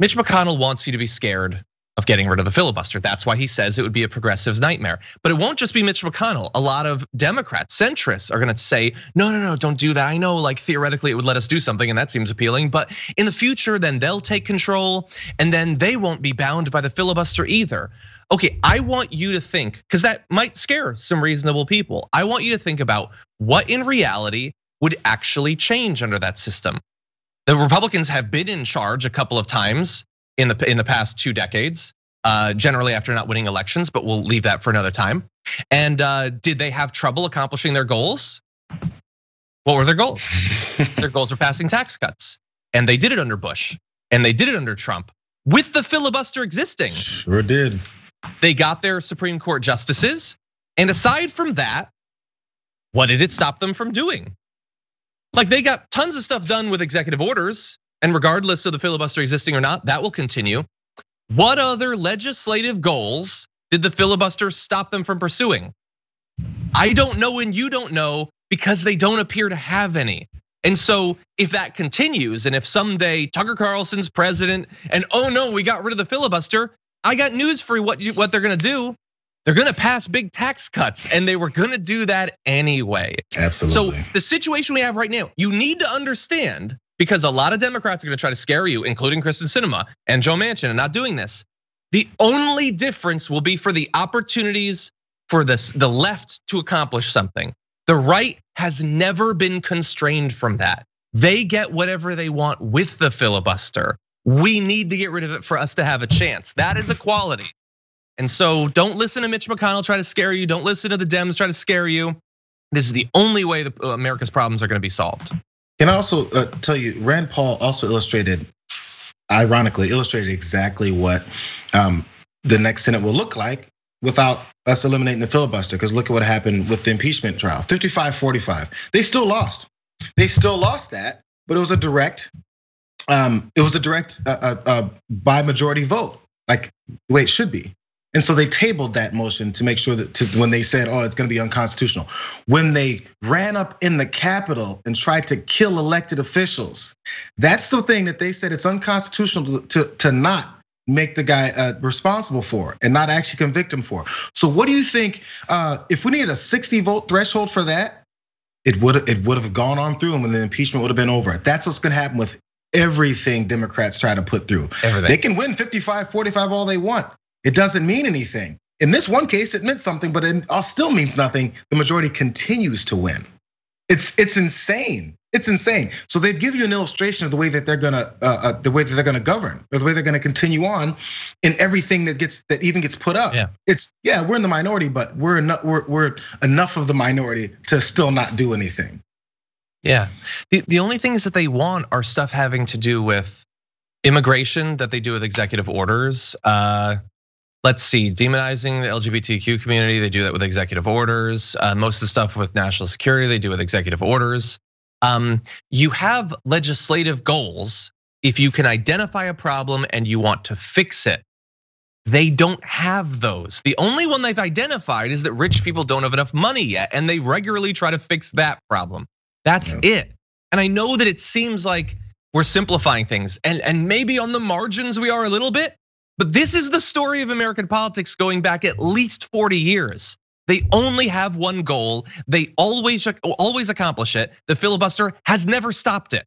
Mitch McConnell wants you to be scared of getting rid of the filibuster. That's why he says it would be a progressive's nightmare. But it won't just be Mitch McConnell. A lot of Democrats, centrists are gonna say, no, no, no, don't do that. I know like theoretically it would let us do something and that seems appealing, but in the future, then they'll take control and then they won't be bound by the filibuster either. Okay, I want you to think, because that might scare some reasonable people. I want you to think about what in reality would actually change under that system. The Republicans have been in charge a couple of times in the in the past two decades. Uh, generally after not winning elections, but we'll leave that for another time. And uh, did they have trouble accomplishing their goals? What were their goals? their goals were passing tax cuts, and they did it under Bush, and they did it under Trump, with the filibuster existing. Sure did. They got their Supreme Court justices, and aside from that, what did it stop them from doing? Like they got tons of stuff done with executive orders, and regardless of the filibuster existing or not, that will continue. What other legislative goals did the filibuster stop them from pursuing? I don't know and you don't know because they don't appear to have any. And so if that continues and if someday Tucker Carlson's president and oh no, we got rid of the filibuster, I got news for you what you, what they're going to do. They're going to pass big tax cuts and they were going to do that anyway. Absolutely. So the situation we have right now, you need to understand because a lot of Democrats are going to try to scare you, including Kyrsten Sinema and Joe Manchin, and not doing this. The only difference will be for the opportunities for this, the left to accomplish something. The right has never been constrained from that. They get whatever they want with the filibuster. We need to get rid of it for us to have a chance. That is equality. And so don't listen to Mitch McConnell try to scare you. Don't listen to the Dems try to scare you. This is the only way uh, America's problems are going to be solved. Can I also uh, tell you, Rand Paul also illustrated, ironically, illustrated exactly what um, the next Senate will look like without us eliminating the filibuster. Because look at what happened with the impeachment trial 55 45. They still lost. They still lost that, but it was a direct, um, it was a direct uh, uh, uh by majority vote, like the way it should be. And so they tabled that motion to make sure that to, when they said, oh, it's gonna be unconstitutional. When they ran up in the Capitol and tried to kill elected officials, that's the thing that they said it's unconstitutional to, to not make the guy uh, responsible for and not actually convict him for. So what do you think, uh, if we needed a 60 vote threshold for that, it would it would have gone on through and the impeachment would have been over. That's what's gonna happen with everything Democrats try to put through. Everything. They can win 55, 45 all they want it doesn't mean anything. In this one case, it meant something, but it still means nothing. The majority continues to win. It's it's insane. It's insane. So they give you an illustration of the way that they're gonna, uh, uh, the way that they're gonna govern, or the way they're gonna continue on, in everything that gets that even gets put up. Yeah. It's yeah, we're in the minority, but we're enough, we're we're enough of the minority to still not do anything. Yeah, the the only things that they want are stuff having to do with immigration that they do with executive orders. Uh, let's see, demonizing the LGBTQ community, they do that with executive orders. Uh, most of the stuff with national security, they do with executive orders. Um, you have legislative goals if you can identify a problem and you want to fix it. They don't have those. The only one they've identified is that rich people don't have enough money yet, and they regularly try to fix that problem. That's yeah. it. And I know that it seems like we're simplifying things, and, and maybe on the margins we are a little bit, but this is the story of American politics going back at least 40 years. They only have one goal. They always always accomplish it. The filibuster has never stopped it.